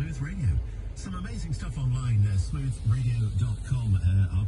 Smooth Radio. Some amazing stuff online, uh, smoothradio.com. Uh,